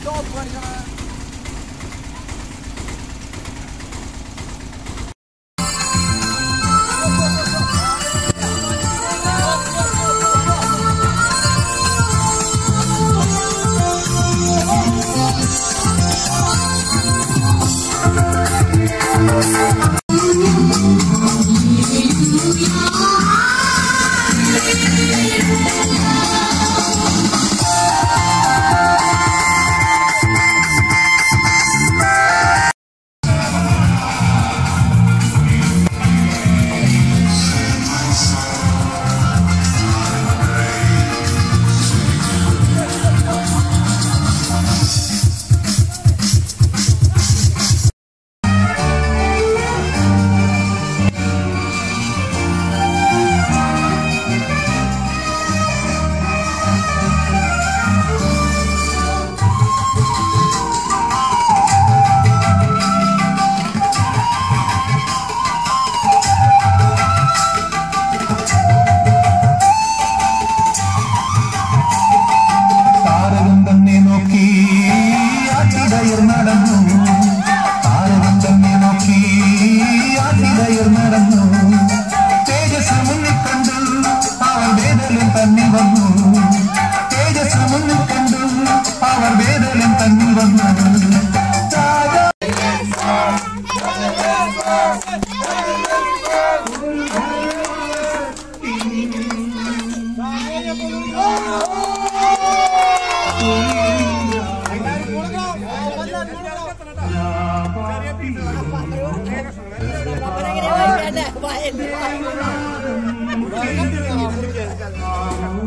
Stop,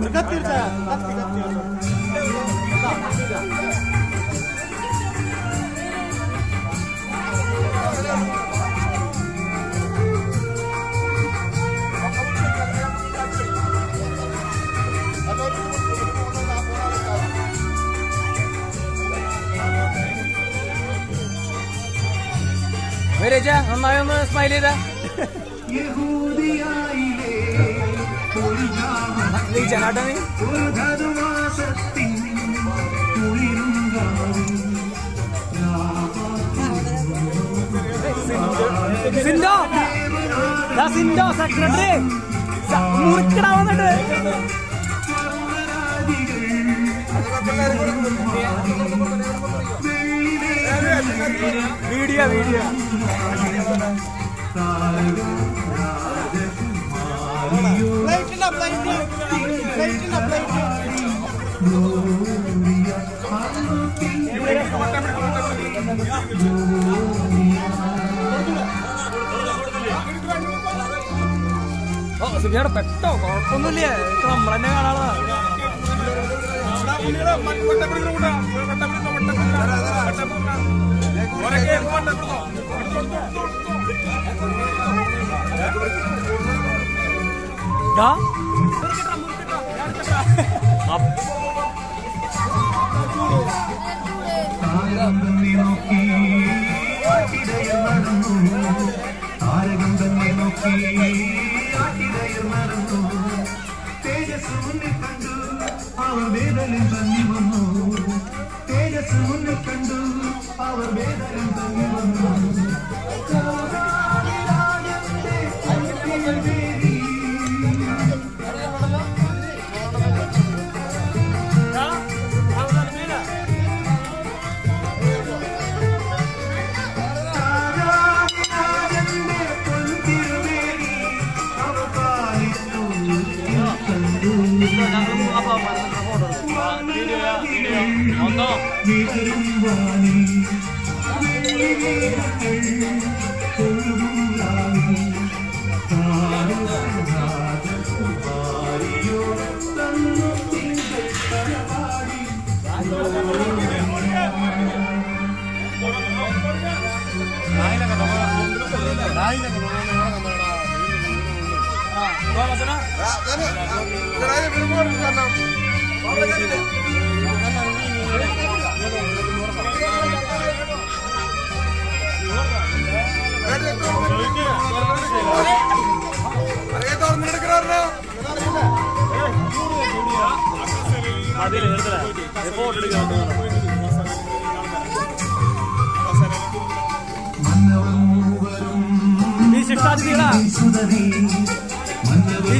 Dekat tirta, dekat. വരേച്ച നന്നായി ഒന്ന് smile ചെയ്ത ചേട്ടാ നീ സിൻഡോ സിൻഡോ സെക്രട്ടറി മുറിക്കടാ വന്നിട്ട് വീഡിയോ വീഡിയോ സുബിയാടെ പെട്ടോ കുഴപ്പമൊന്നുമില്ല. ഇതൊക്കെ നമ്മൾ തന്നെ കാണാളാ നോക്കി നടന്നു താരകം തന്നെ നോക്കി ആട്ടിടയർ നടന്നു തേജസ് മുന്നിൽ കണ്ടു അവർ വേദനം തന്നി വന്നു തേജസ് മുന്നിൽ കണ്ടു power better than the വിതരും വാണി വെള്ളിവീരകൾ കൊഴുകും രാവി രാജകുമാരിയോ തന്നു തിങ്കൾ மதுரையில் இருக்கிற ரிப்போர்ட் எடுக்க நீ ஷிஃப்ட் ஆச்சுங்களா நீ